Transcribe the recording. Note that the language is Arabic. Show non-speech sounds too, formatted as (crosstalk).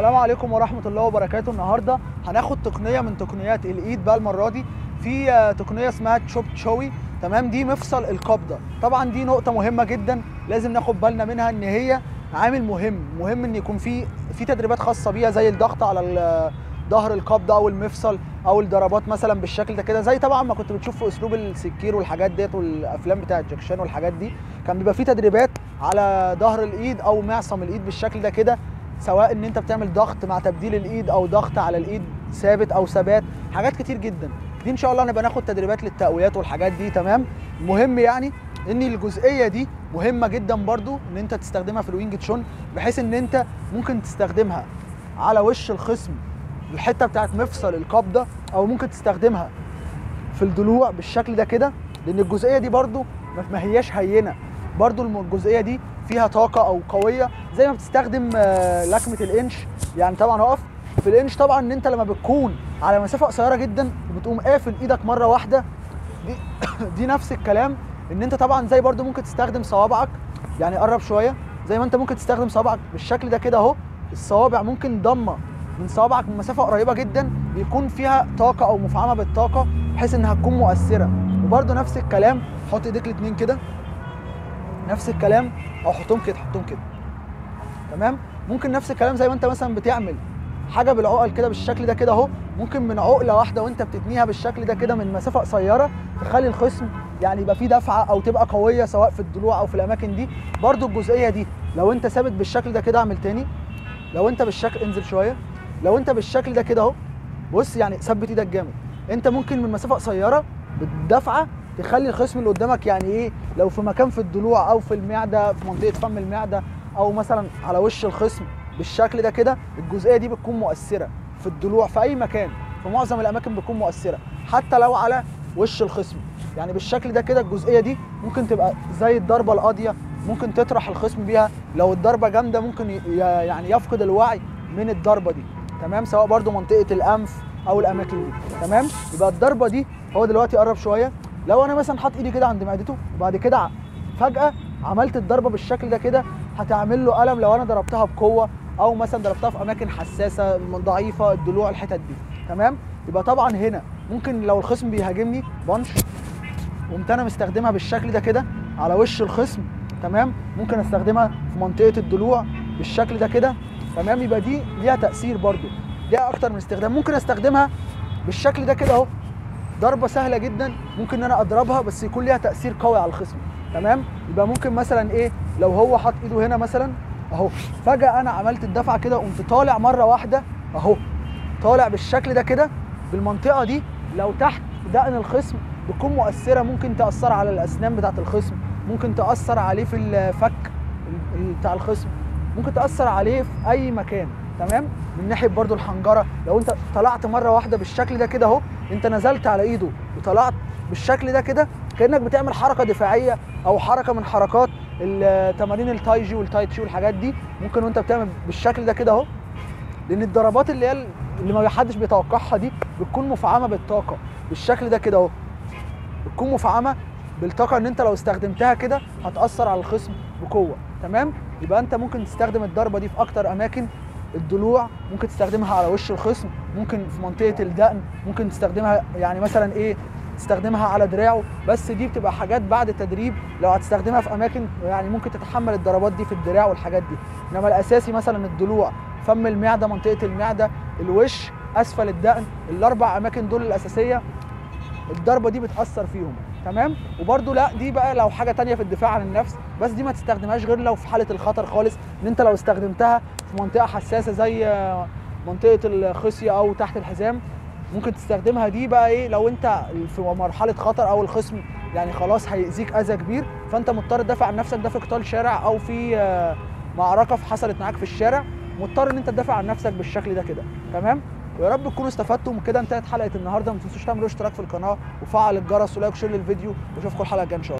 السلام عليكم ورحمة الله وبركاته. النهاردة هناخد تقنية من تقنيات الإيد بقى المرة دي. في آه، تقنية اسمها تشوب تشوي. تمام؟ دي مفصل القبضة. طبعا دي نقطة مهمة جدا. لازم ناخد بالنا منها إن هي عامل مهم. مهم إن يكون في في تدريبات خاصة بيها زي الضغط على ظهر القبضة أو المفصل أو الضربات مثلا بالشكل ده كده. زي طبعا ما كنت بتشوف في أسلوب السكير والحاجات ديت والأفلام بتاعت جاكي شان والحاجات دي. كان بيبقى في تدريبات على ظهر الإيد أو معصم الإيد بالشكل ده كده. سواء إن أنت بتعمل ضغط مع تبديل الإيد أو ضغط على الإيد ثابت أو ثبات حاجات كتير جدا. دي إن شاء الله نبقى ناخد تدريبات للتقويات والحاجات دي تمام؟ المهم يعني إن الجزئية دي مهمة جدا برضو إن أنت تستخدمها في الوينج تشون بحيث إن أنت ممكن تستخدمها على وش الخصم الحتة بتاعت مفصل القبضه أو ممكن تستخدمها في الضلوع بالشكل ده كده لأن الجزئية دي برضو ما هياش هينة. برضو الجزئية دي فيها طاقة أو قوية زي ما بتستخدم آه، لكمة الإنش. يعني طبعا أقف في الإنش. طبعا إن أنت لما بتكون على مسافة قصيرة جدا وبتقوم قافل إيدك مرة واحدة دي (coughs) دي نفس الكلام. إن أنت طبعا زي برضو ممكن تستخدم صوابعك. يعني قرب شوية. زي ما أنت ممكن تستخدم صوابعك بالشكل ده كده أهو. الصوابع ممكن ضمة من صوابعك من مسافة قريبة جدا بيكون فيها طاقة أو مفعمة بالطاقة بحيث إنها تكون مؤثرة. وبرده نفس الكلام حط ايديك الاثنين كده. نفس الكلام أو حطهم كده حطهم كده. تمام؟ ممكن نفس الكلام زي ما أنت مثلا بتعمل حاجة بالعقل كده بالشكل ده كده أهو. ممكن من عقلة واحدة وأنت بتتنيها بالشكل ده كده من مسافة قصيرة تخلي الخصم يعني يبقى فيه دفعة أو تبقى قوية سواء في الضلوع أو في الأماكن دي. برضو الجزئية دي لو أنت ثابت بالشكل ده كده أعمل تاني. لو أنت بالشكل انزل شوية. لو أنت بالشكل ده كده أهو بص يعني ثبت إيدك جامد. أنت ممكن من مسافة قصيرة بالدفعة تخلي الخصم اللي قدامك يعني إيه؟ لو في مكان في الضلوع أو في المعدة في منطقة فم المعدة أو مثلا على وش الخصم بالشكل ده كده الجزئية دي بتكون مؤثرة في الضلوع في أي مكان. في معظم الأماكن بتكون مؤثرة حتى لو على وش الخصم. يعني بالشكل ده كده الجزئية دي ممكن تبقى زي الضربة القاضية ممكن تطرح الخصم بيها. لو الضربة جامدة ممكن يعني يفقد الوعي من الضربة دي. تمام؟ سواء برضو منطقة الأنف أو الأماكن دي. تمام؟ يبقى الضربة دي هو دلوقتي قرب شوية. لو أنا مثلا حاط إيدي كده عند معدته وبعد كده فجأة عملت الضربة بالشكل ده كده هتعمل له ألم لو أنا ضربتها بقوة أو مثلا ضربتها في أماكن حساسة ضعيفة الضلوع الحتت دي. تمام؟ يبقى طبعا هنا ممكن لو الخصم بيهاجمني بانش قمت أنا مستخدمها بالشكل ده كده على وش الخصم تمام؟ ممكن أستخدمها في منطقة الضلوع بالشكل ده كده تمام؟ يبقى دي ليها تأثير برضو ليها أكتر من استخدام. ممكن أستخدمها بالشكل ده كده أهو ضربة سهلة جدا ممكن إن أنا أضربها بس يكون ليها تأثير قوي على الخصم. تمام؟ يبقى ممكن مثلا إيه لو هو حاط إيده هنا مثلا أهو. فجأة أنا عملت الدفعة كده قمت طالع مرة واحدة أهو. طالع بالشكل ده كده بالمنطقة دي. لو تحت دقن الخصم بتكون مؤثرة ممكن تأثر على الأسنان بتاعة الخصم ممكن تأثر عليه في الفك ال- ال- بتاع الخصم ممكن تأثر عليه في أي مكان. تمام؟ من ناحية برضو الحنجرة لو انت طلعت مرة واحدة بالشكل ده كده اهو انت نزلت على ايده وطلعت بالشكل ده كده كأنك بتعمل حركة دفاعية أو حركة من حركات ال- تمارين التاي جي والتاي تشي والحاجات دي ممكن وانت بتعمل بالشكل ده كده اهو. لأن الضربات اللي هي اللي ما حدش بيتوقعها دي بتكون مفعمة بالطاقة بالشكل ده كده اهو. بتكون مفعمة بالطاقة إن انت لو استخدمتها كده هتأثر على الخصم بقوة تمام؟ يبقى انت ممكن تستخدم الضربة دي في أكتر أماكن الضلوع ممكن تستخدمها على وش الخصم ممكن في منطقة الدقن ممكن تستخدمها يعني مثلا إيه تستخدمها على دراعه بس دي بتبقى حاجات بعد تدريب لو هتستخدمها في أماكن يعني ممكن تتحمل الضربات دي في الدراع والحاجات دي. إنما الأساسي مثلا الضلوع فم المعدة منطقة المعدة الوش أسفل الدقن الأربع أماكن دول الأساسية الضربة دي بتأثر فيهم تمام؟ وبرده لا دي بقى لو حاجة تانية في الدفاع عن النفس بس دي ما تستخدمهاش غير لو في حالة الخطر خالص إن أنت لو استخدمتها في منطقة حساسة زي آه، منطقة الخصيه أو تحت الحزام. ممكن تستخدمها دي بقى إيه لو أنت في مرحلة خطر أو الخصم يعني خلاص هيأذيك أذى كبير فأنت مضطر تدافع عن نفسك ده في قتال شارع أو في آه، معركة حصلت معاك في الشارع. مضطر إن أنت تدافع عن نفسك بالشكل ده كده تمام؟ ويا رب تكونوا استفدتم وكده انتهت حلقة النهارده. ما تنسوش تعملوا اشتراك في القناة وفعل الجرس ولايك وشير للفيديو. وأشوفكم الحلقة الجاية إن شاء الله.